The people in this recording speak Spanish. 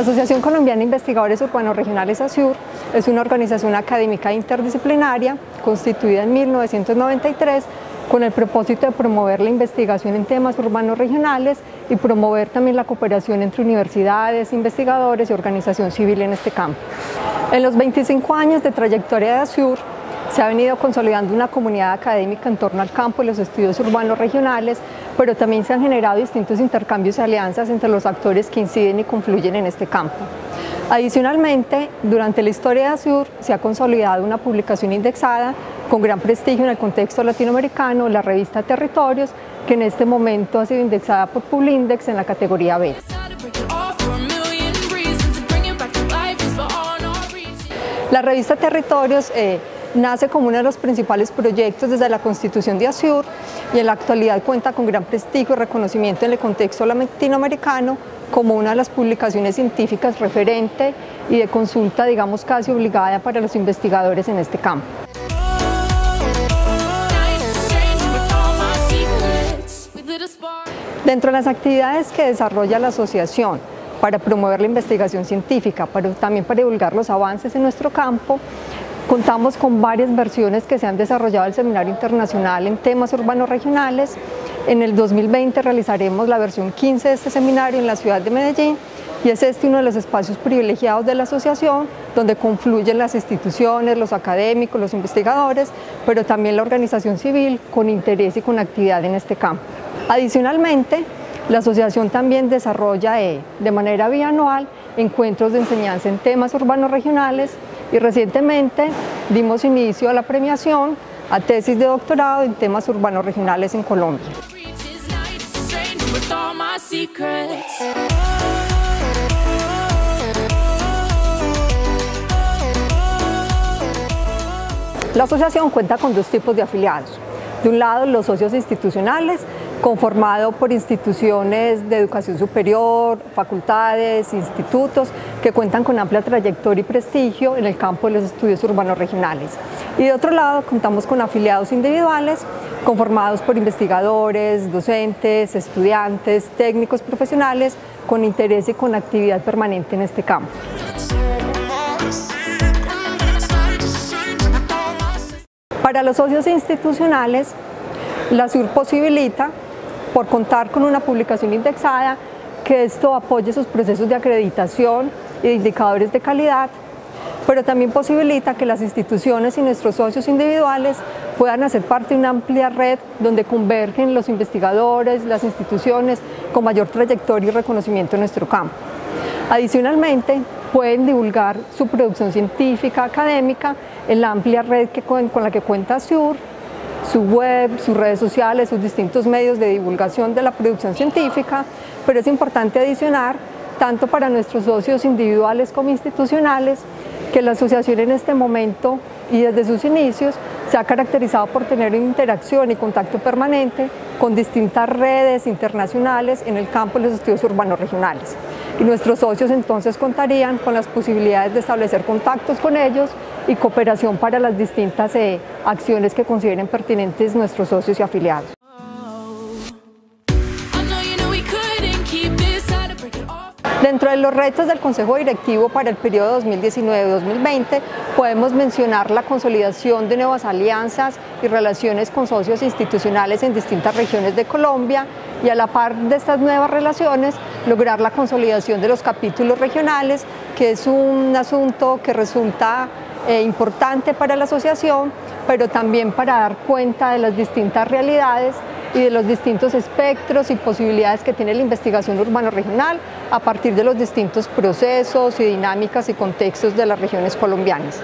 Asociación Colombiana de Investigadores Urbanos Regionales ASUR es una organización académica interdisciplinaria constituida en 1993 con el propósito de promover la investigación en temas urbanos regionales y promover también la cooperación entre universidades, investigadores y organización civil en este campo. En los 25 años de trayectoria de ASUR, se ha venido consolidando una comunidad académica en torno al campo y los estudios urbanos regionales, pero también se han generado distintos intercambios y alianzas entre los actores que inciden y confluyen en este campo. Adicionalmente, durante la historia de ASUR se ha consolidado una publicación indexada con gran prestigio en el contexto latinoamericano, la revista Territorios, que en este momento ha sido indexada por Publindex en la categoría B. La revista Territorios eh, nace como uno de los principales proyectos desde la constitución de ASUR y en la actualidad cuenta con gran prestigio y reconocimiento en el contexto latinoamericano como una de las publicaciones científicas referente y de consulta, digamos, casi obligada para los investigadores en este campo. Dentro de las actividades que desarrolla la asociación para promover la investigación científica, pero también para divulgar los avances en nuestro campo, Contamos con varias versiones que se han desarrollado el Seminario Internacional en temas urbanos regionales. En el 2020 realizaremos la versión 15 de este seminario en la ciudad de Medellín y es este uno de los espacios privilegiados de la asociación donde confluyen las instituciones, los académicos, los investigadores, pero también la organización civil con interés y con actividad en este campo. Adicionalmente, la asociación también desarrolla eh, de manera bianual encuentros de enseñanza en temas urbanos regionales y recientemente dimos inicio a la premiación a tesis de doctorado en temas urbanos regionales en Colombia. La asociación cuenta con dos tipos de afiliados. De un lado, los socios institucionales, conformado por instituciones de educación superior, facultades, institutos que cuentan con amplia trayectoria y prestigio en el campo de los estudios urbanos regionales. Y de otro lado, contamos con afiliados individuales conformados por investigadores, docentes, estudiantes, técnicos profesionales con interés y con actividad permanente en este campo. Para los socios institucionales, la SUR posibilita por contar con una publicación indexada, que esto apoye sus procesos de acreditación indicadores de calidad, pero también posibilita que las instituciones y nuestros socios individuales puedan hacer parte de una amplia red donde convergen los investigadores, las instituciones con mayor trayectoria y reconocimiento en nuestro campo. Adicionalmente, pueden divulgar su producción científica académica en la amplia red que con, la que cuenta SUR su web, sus redes sociales, sus distintos medios de divulgación de la producción científica, pero es importante adicionar, tanto para nuestros socios individuales como institucionales, que la asociación en este momento y desde sus inicios se ha caracterizado por tener interacción y contacto permanente con distintas redes internacionales en el campo de los estudios urbanos regionales. Y nuestros socios entonces contarían con las posibilidades de establecer contactos con ellos y cooperación para las distintas eh, acciones que consideren pertinentes nuestros socios y afiliados. Dentro de los retos del Consejo Directivo para el periodo 2019-2020 podemos mencionar la consolidación de nuevas alianzas y relaciones con socios institucionales en distintas regiones de Colombia y a la par de estas nuevas relaciones lograr la consolidación de los capítulos regionales, que es un asunto que resulta eh, importante para la asociación, pero también para dar cuenta de las distintas realidades y de los distintos espectros y posibilidades que tiene la investigación urbano regional a partir de los distintos procesos y dinámicas y contextos de las regiones colombianas.